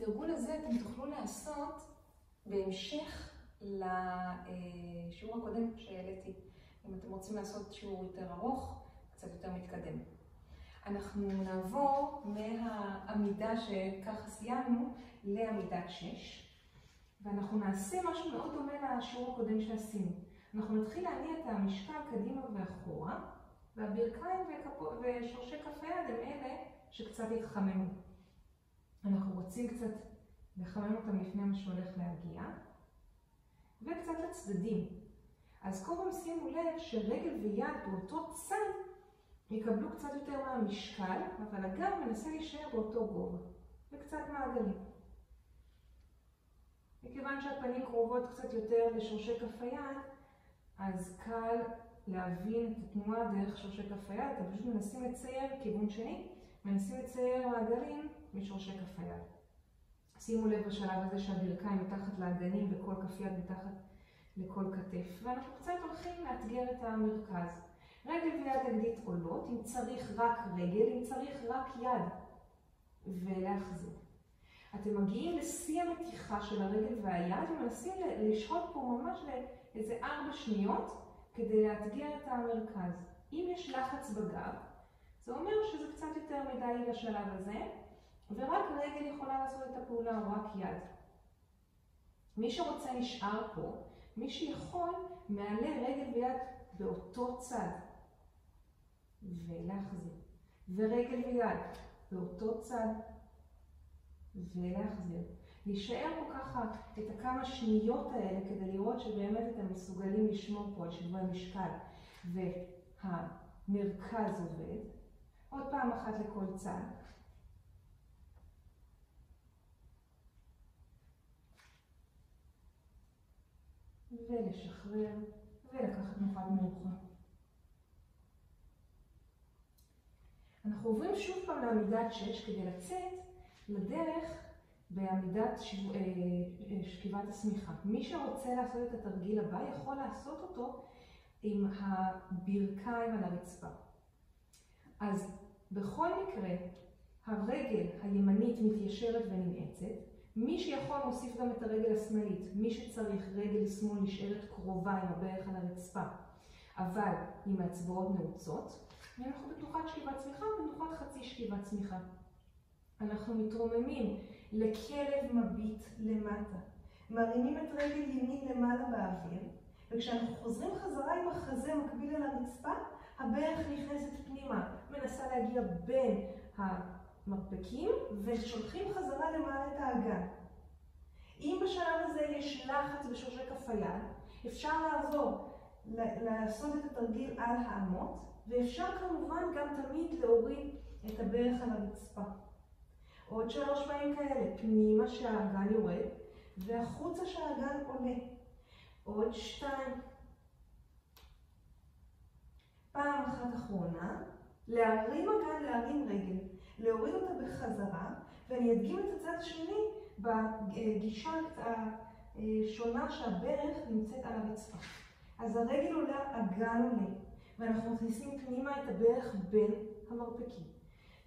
התרגול הזה אתם תוכלו לעשות בהמשך לשיעור הקודם שהעליתי, אם אתם רוצים לעשות שיעור יותר ארוך, קצת יותר מתקדם. אנחנו נעבור מהעמידה שככה סיימנו לעמידת שש, ואנחנו נעשה משהו מאוד דומה לשיעור הקודם שעשינו. אנחנו נתחיל להניע את המשקל קדימה ואחורה, והברכיים ושורשי כף היד הם אלה שקצת יתחממו. אנחנו רוצים קצת לחמם אותם לפני מה שהולך להגיע, וקצת לצדדים. אז כל שימו לב שרגל ויד באותו צד יקבלו קצת יותר מהמשקל, אבל הגב מנסה להישאר באותו גובה, וקצת מעגלים. מכיוון שהפנים קרובות קצת יותר לשורשי כף היד, אז קל להבין את התנועה דרך שורשי כף היד, אתם פשוט מנסים לצייר כיוון שני, מנסים לצייר מעגלים משורשי כף היד. שימו לב בשלב הזה שהברכיים מתחת לאגנים וכל כף יד מתחת לכל כתף, ואנחנו קצת הולכים לאתגר את המרכז. רגל ויד נגדית עולות, אם צריך רק רגל, אם צריך רק יד, ולהחזיר. אתם מגיעים לשיא המתיחה של הרגל והיד ומנסים לשהות פה ממש לאיזה ארבע שניות כדי לאתגר את המרכז. אם יש לחץ בגב, זה אומר שזה קצת יותר מדי לשלב הזה, ורק רגל יכולה לעשות את הפעולה או רק יד. מי שרוצה נשאר פה, מי שיכול מעלה רגל ויד באותו צד. ולהחזיר. ורגל ויד באותו צד ולהחזיר. להישאר פה ככה את הכמה שניות האלה כדי לראות שבאמת אתם מסוגלים לשמור פה על שיווי המשקל והמרכז עובד. עוד פעם אחת לכל צד. ולשחרר ולקחת מנוחת מנוחה. אנחנו עוברים שוב פעם לעמידת שש כדי לצאת לדרך בעמידת שב... אה, אה, שכיבת השמיכה. מי שרוצה לעשות את התרגיל הבא יכול לעשות אותו עם הברכיים על הרצפה. אז בכל מקרה, הרגל הימנית מתיישרת וננעצת, מי שיכול מוסיף גם את הרגל השמאלית, מי שצריך רגל שמאל נשארת קרובה עם הברך על הרצפה, אבל עם האצבעות נעוצות, ואנחנו בתנוחת שכיבת צמיחה ובתנוחת חצי שכיבת צמיחה. אנחנו מתרוממים לכלב מביט למטה, מרימים את רגל ימין למעלה באוויר, וכשאנחנו חוזרים חזרה עם החזה מקביל אל הרצפה, הברך נכנסת פנימה, מנסה להגיע בין המרפקים, ושולחים חזרה למעלה את האגן. אם בשלב הזה יש לחץ בשורשי כף היד, אפשר לעזור לעשות את התרגיל על האמות, ואפשר כמובן גם תמיד להוריד את הברך על הרצפה. עוד שלוש פעמים כאלה, פנימה שהאגן יורד, והחוצה שהאגן עולה. עוד שתיים. פעם אחת אחרונה, להרים אגן, להרים רגל, להוריד אותה בחזרה, ואני אדגים את הצד השני בגישה השונה שהברך נמצאת על הרצפה. אז הרגל עולה, אגן עולה. ואנחנו מכניסים פנימה את הברך בין המרפקים.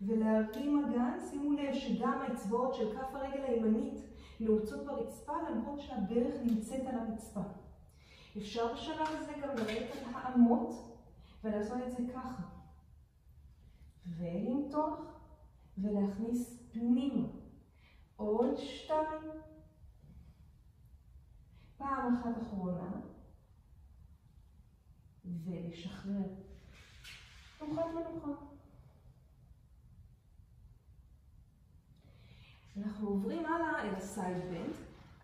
ולהרים אגן, שימו לב שגם האצבעות של כף הרגל הימנית נעוצות ברצפה למרות שהברך נמצאת על הרצפה. אפשר בשלב הזה גם לרדת על האמות ולעשות את זה ככה. ולמתוח ולהכניס פנימה. עוד שתיים. פעם אחת אחרונה. ולשחרר. תנוחת מנוחה. אנחנו עוברים הלאה אל ה side bend.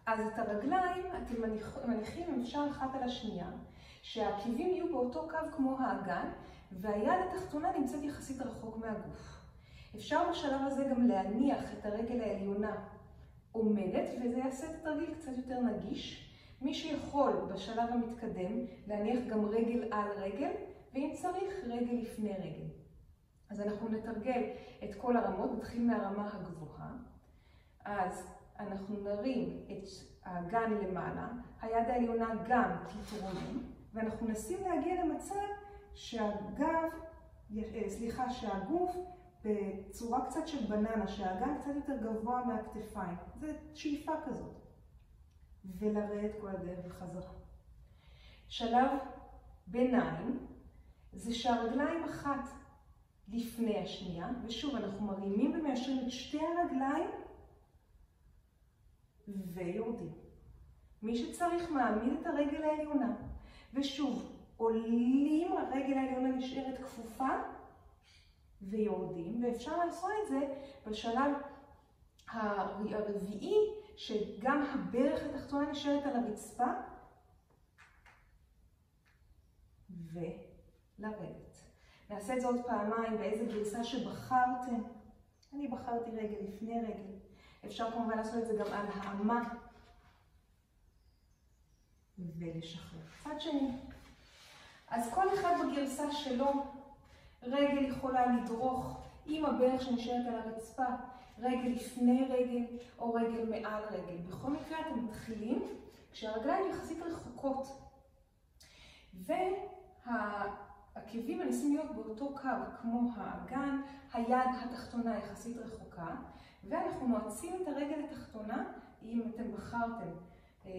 אז את הרגליים אתם מניחים אם אפשר אחת על השנייה, שהעקיבים יהיו באותו קו כמו האגן, והיד התחתונה נמצאת יחסית רחוק מהגוף. אפשר בשלב הזה גם להניח את הרגל העליונה עומדת, וזה יעשה את התרגיל קצת יותר נגיש. מי שיכול בשלב המתקדם להניח גם רגל על רגל, ואם צריך, רגל לפני רגל. אז אנחנו נתרגל את כל הרמות, נתחיל מהרמה הגבוהה. אז אנחנו נרים את האגן למעלה, היד העליונה גם תתרומם, ואנחנו נסים להגיע למצב שהגב, אה, סליחה, שהגוף בצורה קצת של בננה, שהאגן קצת יותר גבוה מהכתפיים. זה שאיפה כזאת. ולרדת כל הדרך בחזרה. שלב ביניים זה שהרגליים אחת לפני השנייה, ושוב אנחנו מרימים ומיישרים את שתי הרגליים ויורדים. מי שצריך מעמיד את הרגל העליונה, ושוב עולים, הרגל העליונה נשארת כפופה ויורדים, ואפשר לעשות את זה בשלב הרביעי, שגם הברך התחתונה נשארת על הרצפה, ולרדת. נעשה את זה עוד פעמיים באיזה גרסה שבחרתם. אני בחרתי רגל לפני רגל. אפשר כמובן לעשות את זה גם על האמה. ולשחרר. צד שני. אז כל אחד בגרסה שלו, רגל יכולה לדרוך עם הברך שנשארת על הרצפה, רגל לפני רגל או רגל מעל רגל. בכל מקרה אתם מתחילים כשהרגליים יחסית רחוקות. והעקבים מנסים להיות באותו קו כמו האגן, היד התחתונה יחסית רחוקה, ואנחנו נועצים את הרגל התחתונה, אם אתם בחרתם אה,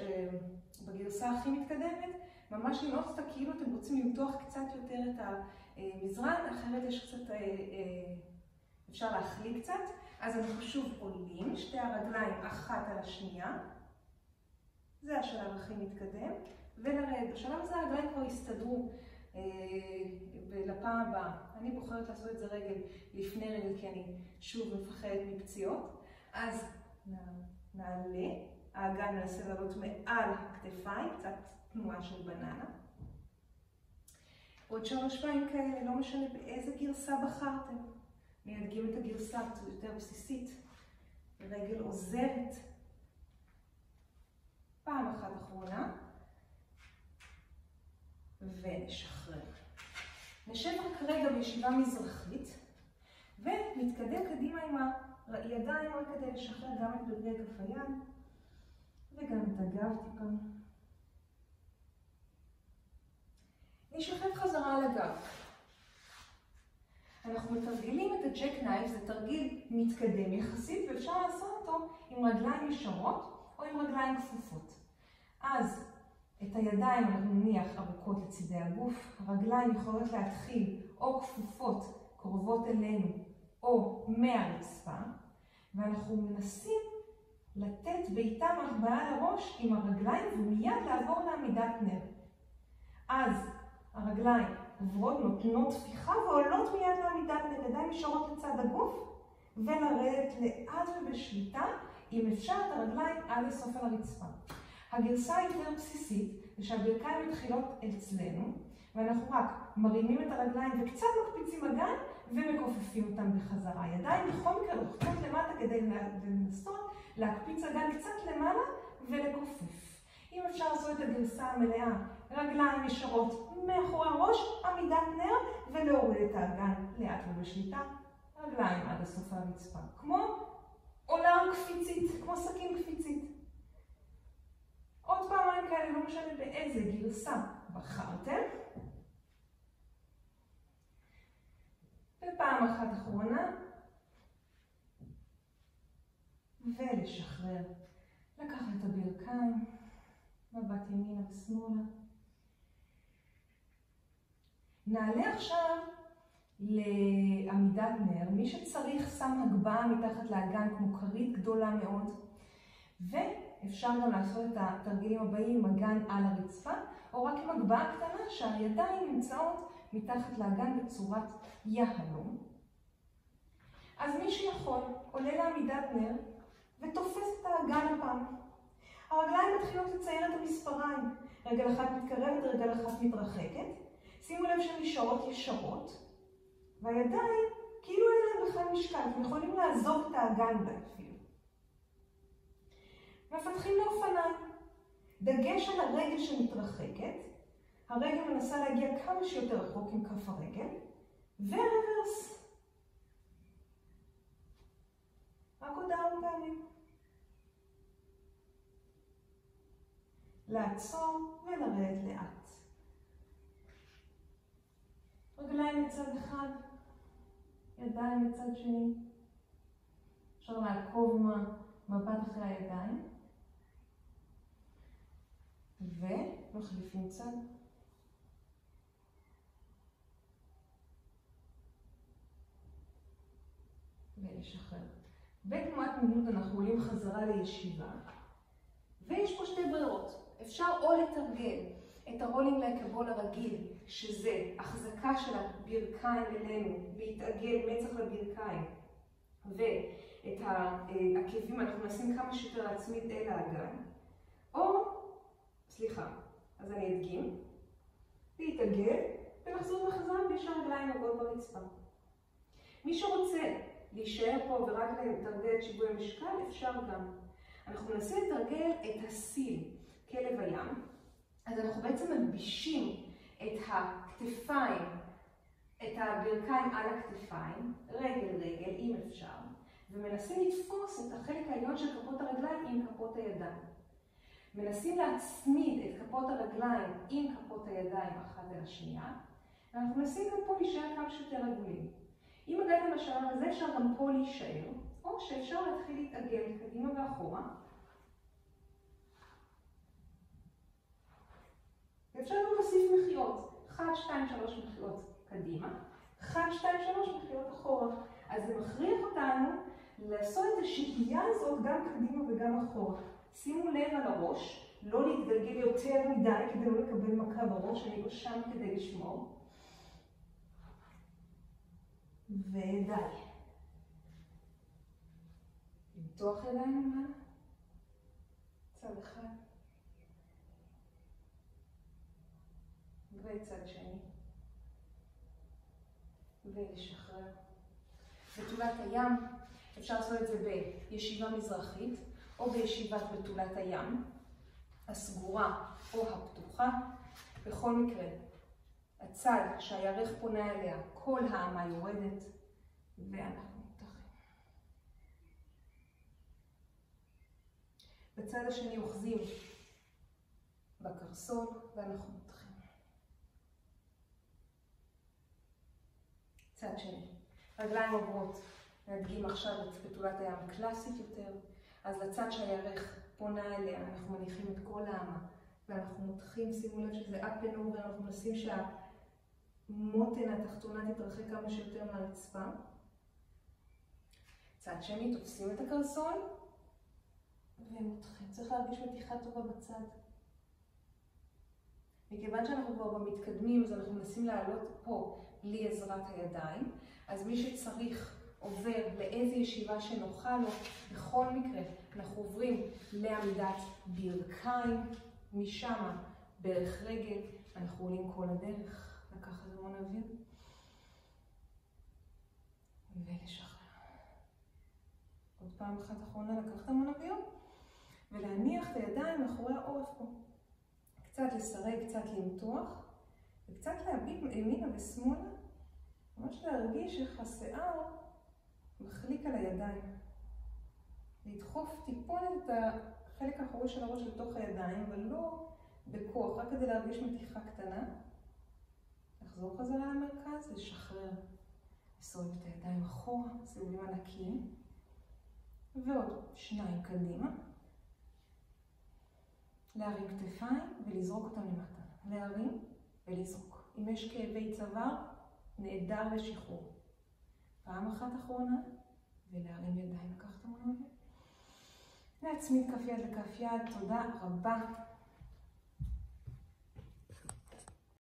אה, בגרסה הכי מתקדמת, ממש לנעוץ אותה כאילו אתם רוצים למתוח קצת יותר את המזרן, אחרת יש קצת, אה, אפשר להחליק קצת. אז אנחנו שוב עולים, שתי הרגליים אחת על השנייה, זה השלב הכי מתקדם, ולרד. בשלב הזה הרגליים כבר יסתדרו לפעם הבאה. אני בוחרת לעשות את זה רגל לפני רגל, כי אני שוב מפחדת מפציעות. אז נעלה. האגן מנסה לעלות מעל הכתפיים, קצת תנועה של בננה. עוד שלוש פעמים כאלה, לא משנה באיזה גרסה בחרתם. מיידגים את הגרסה יותר בסיסית. רגל עוזרת. פעם אחת אחרונה. ונשחרר. נשב כרגע בישיבה מזרחית, ונתקדם קדימה עם הידיים רק כדי לשחרר גם את גידי כף היד. וגם את הגב טיפה. נשכב חזרה על הגב. אנחנו מתרגלים את ה jack knife, זה תרגיל מתקדם יחסית, ואפשר לעשות אותו עם רגליים ישרות או עם רגליים כפופות. אז את הידיים אנחנו נניח ארוכות לצידי הגוף, הרגליים יכולות להתחיל או כפופות, קרובות אלינו, או מהרצפה, ואנחנו מנסים לתת בעיטה מחבאה לראש עם הרגליים ומיד לעבור לעמידת נר. אז הרגליים עוברות, נותנות תפיחה ועולות מיד לעמידת נר, ידיים ישרות לצד הגוף ולרדת לאט ובשליטה, אם אפשר את הרגליים עד לסוף על הרצפה. הגרסה היותר בסיסית זה שהברכיים מתחילות אצלנו ואנחנו רק מרימים את הרגליים וקצת מקפיצים אגן ומכופפים אותם בחזרה. ידיים בכל מקרה לוחצות למטה כדי לנסות להקפיץ אגן קצת למעלה ולכופף. אם אפשר לעשות את הגרסה המלאה, רגליים ישרות מאחורי הראש, עמידת נר, ולהוריד את האגן לאט ובשליטה, רגליים עד הסוף הרצפה. כמו עולם קפיצית, כמו סכין קפיצית. עוד פעמיים כאלה, לא משנה באיזה גרסה בחרתם. ופעם אחת אחרונה, ולשחרר. לקחת את הברכיים, מבט ימינה ושמאלה. נעלה עכשיו לעמידת נר. מי שצריך שם הגבהה מתחת לאגן כמו כרית גדולה מאוד. ואפשר גם לעשות את התרגילים הבאים עם אגן על הרצפה, או רק עם הגבהה קטנה שהידיים נמצאות מתחת לאגן בצורת יהלום. אז מי שיכול עולה לעמידת נר ותופס את האגן הפעם. הרגליים מתחילות לצייר את המספריים. רגל אחת מתקרבת, רגל אחת מתרחקת. שימו לב שהן נשארות ישרות, והידיים, כאילו אין להן בכלל משקל, אתם יכולים לעזוב את האגן בהם אפילו. מפתחים לאופניים. דגש על הרגל שמתרחקת, הרגל מנסה להגיע כמה שיותר רחוק עם כף הרגל, ורוורס. רק עוד ארבע פעמים. לעצור ולרדת לאט. רגליים לצד אחד, ידיים לצד שני. אפשר לעקוב מבט אחרי הידיים. ומחליפים צד. ולשחרר. בתנועת מימוד אנחנו עולים חזרה לישיבה, ויש פה שתי ברירות. אפשר או לתרגל את הרולינג לקבול הרגיל, שזה החזקה של הברכיים אלינו, להתעגל מצח לברכיים, ואת העקבים אנחנו מנסים כמה שיותר להצמיד אל האגן, או, סליחה, אז אני אדגים, להתעגל ולחזור בחזרה בלי שהרגליים עוברות ברצפה. מי שרוצה להישאר פה ורק לתרגל את שיווי המשקל, אפשר גם. אנחנו ננסה לתרגל את הסיל, כלב הים, אז אנחנו בעצם מלבישים את הכתפיים, את הברכיים על הכתפיים, רגל רגל, אם אפשר, ומנסים לתפוס את החלק העליון של כפות הרגליים עם כפות הידיים. מנסים להצמיד את כפות הרגליים עם כפות הידיים אחת אל השנייה, ואנחנו מנסים גם פה להישאר כמה שיותר רגולים. אם הגעתם לשלב הזה, אפשר גם פה להישאר, או שאפשר להתחיל להתעגל קדימה ואחורה. ואפשר גם להוסיף מחיאות. 1, 2, 3 מחיאות קדימה, 1, 2, 3 מחיאות אחורה. אז זה מכריח אותנו לעשות את השהייה הזאת גם קדימה וגם אחורה. שימו לב על הראש, לא להתגלגל יותר מדי כדי לא לקבל מכה בראש, אני לא שם כדי לשמור. ודי. למתוח ידיים למעלה, צד אחד, וצד שני, ולשחרר. בתולת הים, אפשר לעשות את זה בישיבה מזרחית, או בישיבת בתולת הים, הסגורה או הפתוחה. בכל מקרה, הצד שהירך פונה אליה, כל האמה יורדת, ואנחנו מתחים. בצד השני אוחזים בקרסול, ואנחנו צד שני. רגליים עוברות, נדגים עכשיו את בתולת הים קלאסית יותר, אז לצד שהירך פונה אליה, אנחנו מניחים את כל האמה, ואנחנו מותחים, שימו לב שזה up and over, אנחנו מנסים שה... המותן התחתונה תתרחק כמה שיותר מהרצפה. צד שני, תופסים את הקרסול ומותחים. צריך להרגיש מתיחה טובה בצד. מכיוון שאנחנו כבר במתקדמים, אז אנחנו מנסים לעלות פה בלי עזרת הידיים, אז מי שצריך עובר לאיזה ישיבה שנוחה לו, בכל מקרה אנחנו עוברים לעמידת ברכיים, משם ברך רגל, אנחנו עולים כל הדרך. לקחת המון אוויר ולשחרר. עוד פעם אחת אחרונה לקחת המון אוויר ולהניח את הידיים מאחורי העורף פה. קצת לסרג, קצת למתוח וקצת להביט ימינה ושמאלה. ממש להרגיש איך השיער מחליק על הידיים. לדחוף טיפונת את החלק האחורי של הראש לתוך הידיים, אבל לא בכוח, רק כדי להרגיש מתיחה קטנה. לחזור חזרה למרכז, לשחרר. לסובב את הידיים אחורה, סיבובים ענקיים. ועוד שניים קדימה. להרים כתפיים ולזרוק אותם למטה. להרים ולזרוק. אם יש כאבי צוואר, נהדר לשחרור. פעם אחת אחרונה, ולהרים ידיים לקחת המון להצמיד כף יד לכף יד, תודה רבה.